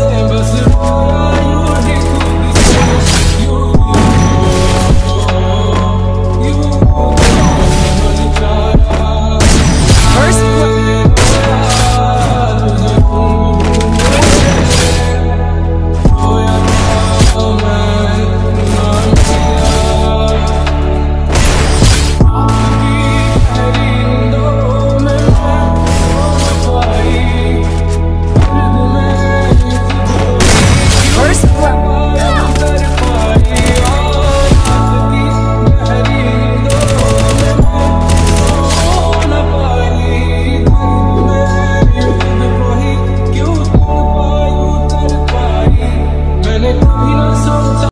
Stand by